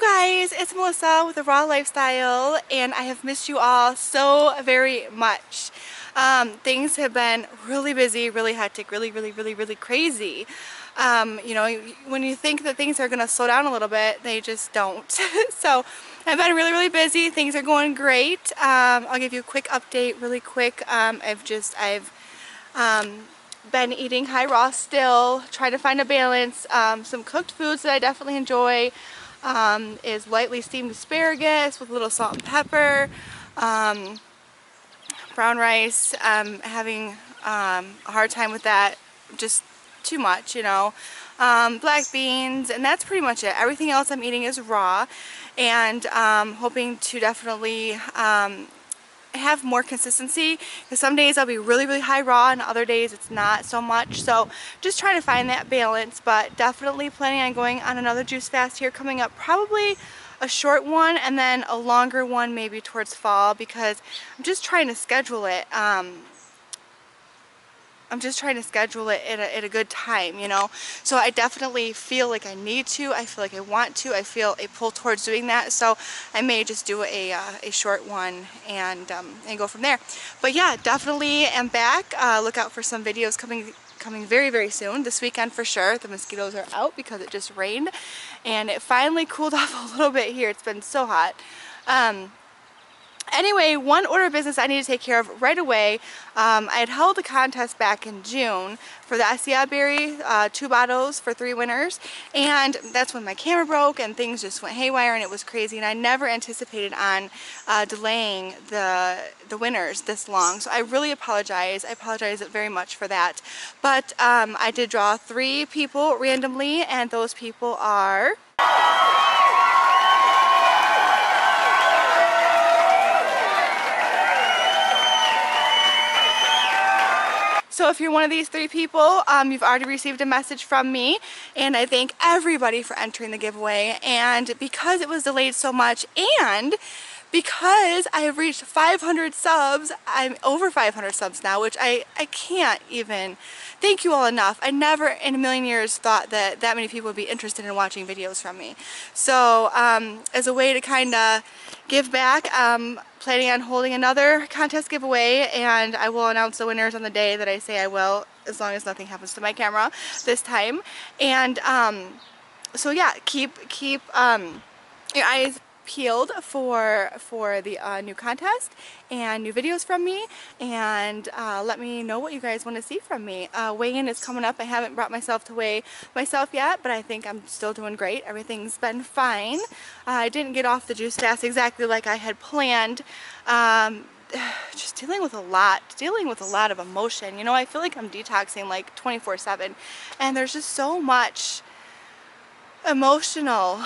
guys, it's Melissa with The Raw Lifestyle and I have missed you all so very much. Um, things have been really busy, really hectic, really, really, really, really crazy. Um, you know, when you think that things are going to slow down a little bit, they just don't. so I've been really, really busy. Things are going great. Um, I'll give you a quick update really quick. Um, I've just, I've um, been eating high raw still, trying to find a balance. Um, some cooked foods that I definitely enjoy um, is lightly steamed asparagus with a little salt and pepper, um, brown rice. I'm having um, a hard time with that, just too much, you know. Um, black beans, and that's pretty much it. Everything else I'm eating is raw, and um, hoping to definitely um, have more consistency. Because some days I'll be really really high raw and other days it's not so much. So just trying to find that balance but definitely planning on going on another juice fast here coming up probably a short one and then a longer one maybe towards fall because I'm just trying to schedule it um, I'm just trying to schedule it at a, at a, good time, you know. So I definitely feel like I need to. I feel like I want to. I feel a pull towards doing that. So I may just do a, uh, a short one and, um, and go from there. But yeah, definitely am back. Uh, look out for some videos coming coming very very soon this weekend for sure the mosquitoes are out because it just rained and it finally cooled off a little bit here it's been so hot um, Anyway, one order of business I need to take care of right away. Um, I had held a contest back in June for the Acai Berry, uh, two bottles for three winners. And that's when my camera broke and things just went haywire and it was crazy. And I never anticipated on uh, delaying the, the winners this long. So I really apologize. I apologize very much for that. But um, I did draw three people randomly and those people are... If you're one of these three people, um, you've already received a message from me and I thank everybody for entering the giveaway. And because it was delayed so much and because I have reached 500 subs, I'm over 500 subs now, which I, I can't even thank you all enough. I never in a million years thought that that many people would be interested in watching videos from me. So um, as a way to kind of give back, um, planning on holding another contest giveaway and I will announce the winners on the day that I say I will as long as nothing happens to my camera this time and um, so yeah keep keep um, your eyes peeled for for the uh, new contest and new videos from me and uh, let me know what you guys want to see from me. Uh, weigh-in is coming up. I haven't brought myself to weigh myself yet but I think I'm still doing great. Everything's been fine. I didn't get off the juice fast exactly like I had planned. Um, just dealing with a lot, dealing with a lot of emotion. You know, I feel like I'm detoxing like 24-7 and there's just so much emotional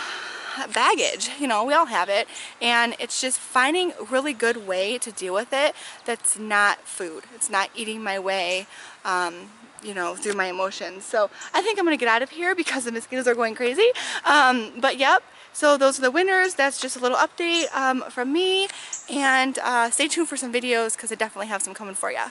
baggage you know we all have it. And it's just finding a really good way to deal with it that's not food it's not eating my way um, you know through my emotions. So I think I'm gonna get out of here because the mosquitoes are going crazy. Um, but yep so those are the winners. That's just a little update um, from me. And uh, stay tuned for some videos because I definitely have some coming for you